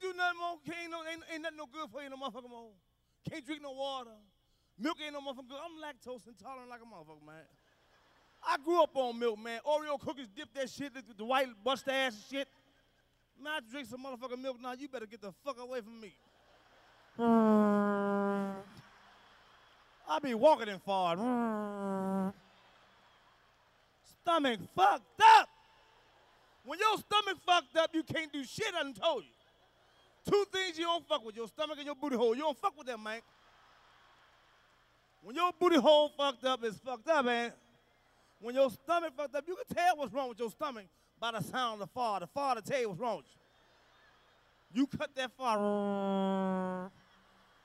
Can't do nothing more. Can't no, ain't, ain't nothing no good for you no motherfucker more. Can't drink no water. Milk ain't no motherfucker good. I'm lactose intolerant like a motherfucker, man. I grew up on milk, man. Oreo cookies, dip that shit, the, the white bust ass shit. Man, I drink some motherfucking milk now. You better get the fuck away from me. I be walking in far. Stomach fucked up. When your stomach fucked up, you can't do shit, I done told you. Two things you don't fuck with, your stomach and your booty hole. You don't fuck with them, man. When your booty hole fucked up, it's fucked up, man. When your stomach fucked up, you can tell what's wrong with your stomach by the sound of the fart. The fart will tell you what's wrong with you. You cut that fart,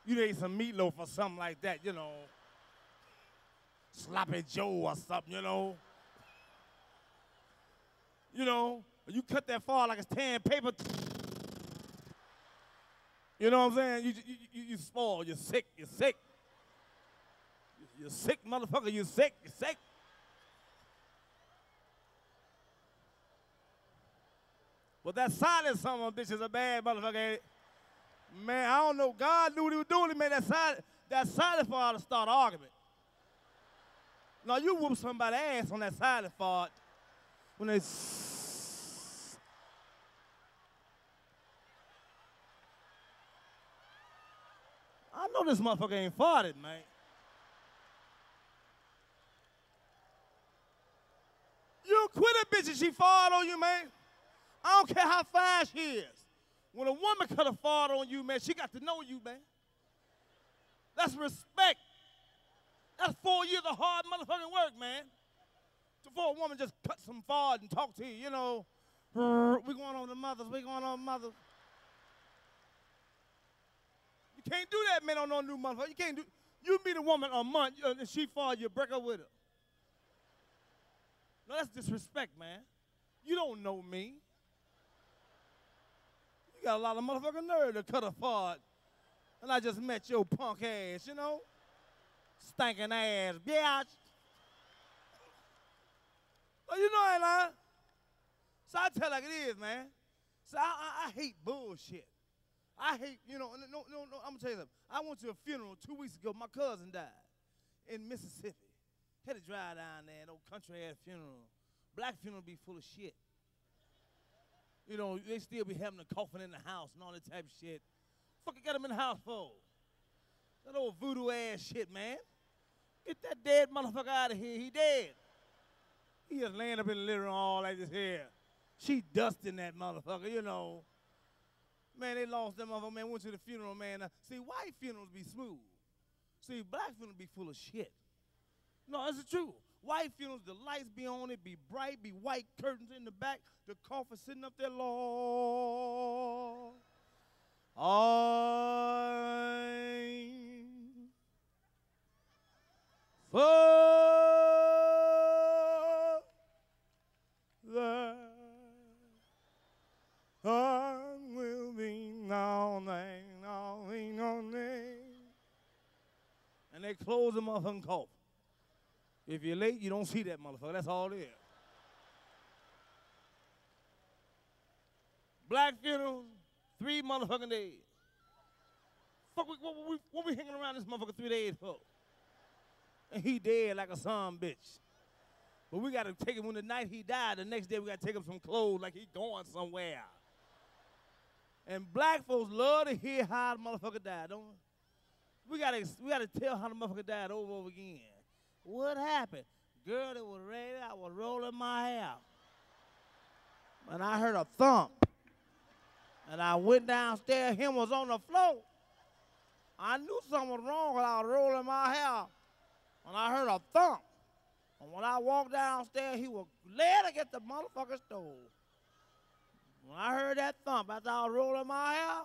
you ate some meatloaf or something like that, you know. Sloppy Joe or something, you know. You know, you cut that fart like it's tan paper. You know what I'm saying? You, you, you, you you're sick, you're sick. You're sick, motherfucker, you're sick, you're sick. But that silent son of a bitch is a bad motherfucker. Man, I don't know. God knew what he was doing. He made that silent, that silent fart to start an argument. Now you whoop somebody's ass on that silent fart when they. s- I this motherfucker ain't farted, man. You quit a bitch and she farted on you, man. I don't care how fine she is. When a woman cut a fart on you, man, she got to know you, man. That's respect. That's four years of hard motherfucking work, man. Before a woman just cut some fart and talk to you, you know. We going on the mothers, we going on mothers. You can't do that, man, on no new motherfucker. You can't do. You meet a woman a month uh, and she fart, you break up with her. No, that's disrespect, man. You don't know me. You got a lot of motherfucking nerve to cut a fart. And I just met your punk ass, you know? Stinking ass, bitch. Oh, you know I. So I tell like it is, man. So I, I, I hate bullshit. I hate, you know, no, no, no, I'm gonna tell you something. I went to a funeral two weeks ago. My cousin died in Mississippi. Had to drive down there, no country ass funeral. Black funeral be full of shit. You know, they still be having a coffin in the house and all that type of shit. Fuck, you got him in the house for? That old voodoo ass shit, man. Get that dead motherfucker out of here. He dead. He just laying up in the living room all like this here. She dusting that motherfucker, you know. Man, they lost that motherfucker, man. Went to the funeral, man. Uh, see, white funerals be smooth. See, black funerals be full of shit. No, that's the truth. White funerals, the lights be on it, be bright, be white curtains in the back, the coffin sitting up there, Lord. I'm for And they close the motherfucking coffin. If you're late, you don't see that motherfucker. That's all it is. Black funerals, three motherfucking days. Fuck, we, what, we, what we hanging around this motherfucker three days for? And he dead like a son bitch. But we gotta take him when the night he died, the next day we gotta take him some clothes like he going somewhere. And black folks love to hear how the motherfucker died, don't we? We gotta, we gotta tell how the motherfucker died over over again. What happened? Girl, it was raining, I was rolling my hair. And I heard a thump. And I went downstairs, him was on the floor. I knew something was wrong when I was rolling my hair. And I heard a thump. And when I walked downstairs, he was glad to get the motherfucker stole. When I heard that thump after I was rolling my hair,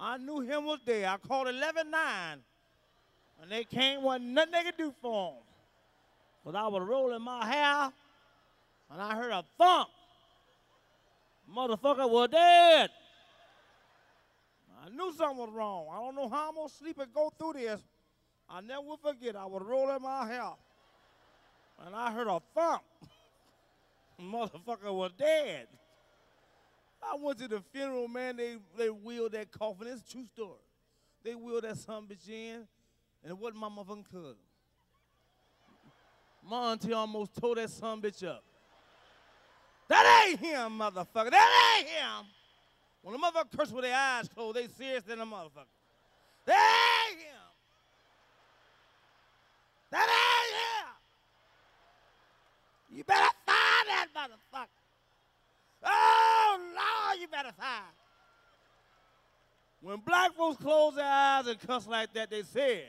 I knew him was there. I called 11-9. And they came, wasn't nothing they could do for him. But I was rolling my hair, and I heard a thump. Motherfucker was dead. I knew something was wrong. I don't know how I'm gonna sleep and go through this. I never will forget. I was rolling my hair, and I heard a thump. Motherfucker was dead. I went to the funeral, man. They they wheeled that coffin. It's a true story. They wheeled that son bitch in, and it wasn't my motherfucking cousin. My auntie almost tore that son bitch up. That ain't him, motherfucker. That ain't him. When the motherfucker curse with their eyes closed, they serious than a motherfucker. That ain't him. That ain't him. You better find that motherfucker. Find. When black folks close their eyes and cuss like that, they says.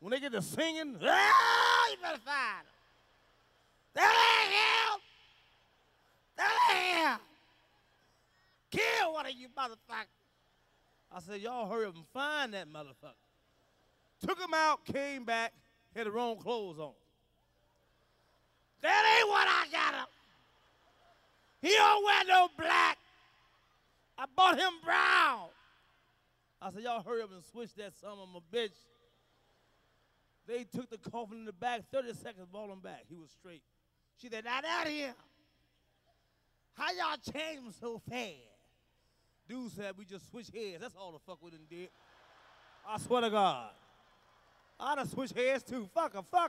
When they get to singing, oh, you better find him. That ain't him. That ain't him. Kill one of you motherfuckers. I said, y'all hurry up and find that motherfucker. Took him out, came back, had the wrong clothes on. That ain't what I got him. He don't wear no black. Bought him brown. I said, y'all hurry up and switch that son of a bitch. They took the coffin in the back, 30 seconds, brought him back. He was straight. She said, now that here. How y'all change so fast? Dude said, we just switched heads. That's all the fuck we done did. I swear to God. I done switched heads too. Fuck 'em, fuck